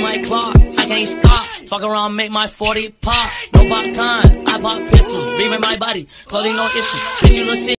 in my clock. I can't stop. Fuck around, make my 40 pop. No pop con. I pop pistols. Leaving my body, clothing no issue. Bitch, you look sick.